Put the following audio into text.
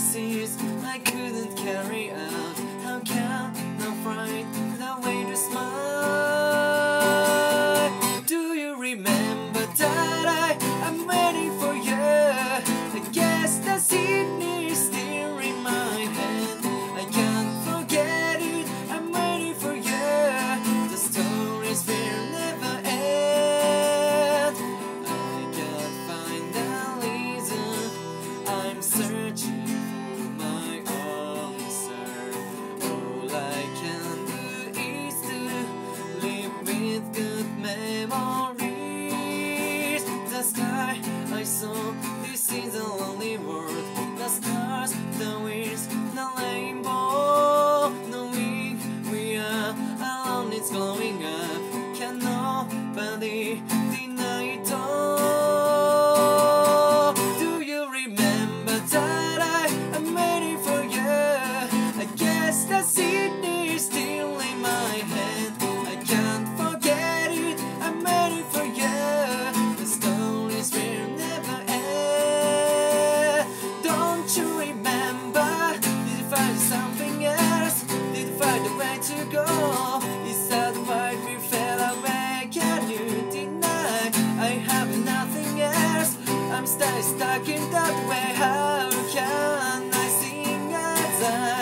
I couldn't carry out. How can I fight song. This is a lonely world The stars, the winds, the rainbow Knowing we are alone, it's glowing up. Can nobody stuck in that way, how can I sing as I